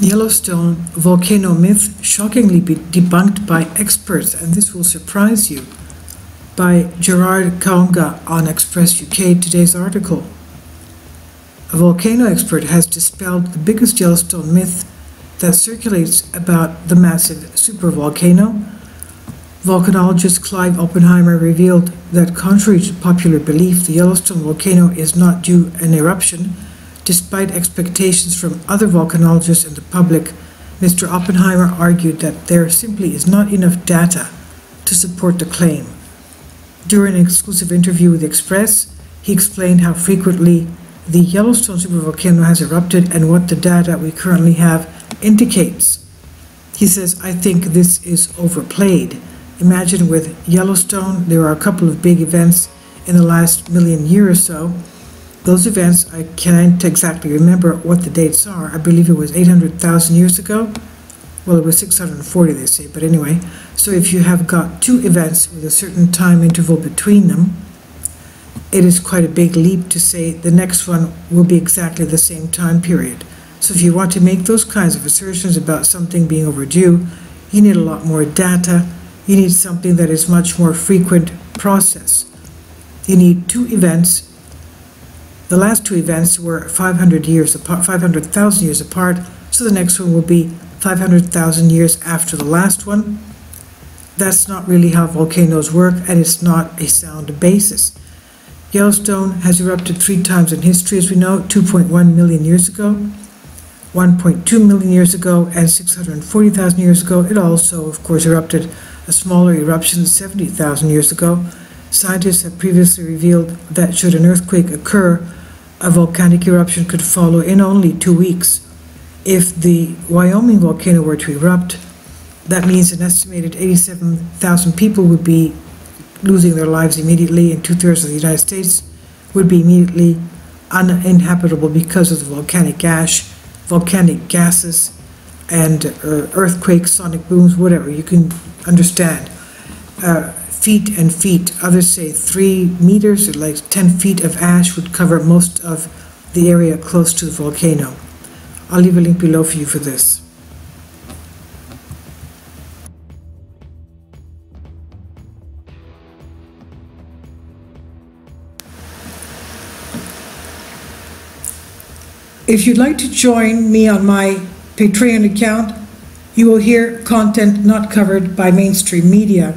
Yellowstone volcano myth shockingly be debunked by experts, and this will surprise you, by Gerard Kaonga on Express UK today's article. A volcano expert has dispelled the biggest Yellowstone myth that circulates about the massive supervolcano. Volcanologist Clive Oppenheimer revealed that, contrary to popular belief, the Yellowstone volcano is not due an eruption Despite expectations from other volcanologists and the public, Mr. Oppenheimer argued that there simply is not enough data to support the claim. During an exclusive interview with Express, he explained how frequently the Yellowstone supervolcano has erupted and what the data we currently have indicates. He says, I think this is overplayed. Imagine with Yellowstone, there are a couple of big events in the last million years or so, those events, I can't exactly remember what the dates are. I believe it was 800,000 years ago. Well, it was 640, they say, but anyway. So if you have got two events with a certain time interval between them, it is quite a big leap to say the next one will be exactly the same time period. So if you want to make those kinds of assertions about something being overdue, you need a lot more data. You need something that is much more frequent process. You need two events the last two events were 500 years apart, 500,000 years apart, so the next one will be 500,000 years after the last one. That's not really how volcanoes work, and it's not a sound basis. Yellowstone has erupted three times in history, as we know 2.1 million years ago, 1.2 million years ago, and 640,000 years ago. It also, of course, erupted a smaller eruption 70,000 years ago. Scientists have previously revealed that should an earthquake occur, a volcanic eruption could follow in only two weeks. If the Wyoming volcano were to erupt, that means an estimated 87,000 people would be losing their lives immediately, and two thirds of the United States would be immediately uninhabitable because of the volcanic ash, volcanic gases, and uh, earthquakes, sonic booms, whatever you can understand. Uh, feet and feet. Others say three meters, or like 10 feet of ash would cover most of the area close to the volcano. I'll leave a link below for you for this. If you'd like to join me on my Patreon account, you will hear content not covered by mainstream media.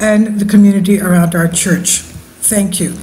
and the community around our church. Thank you.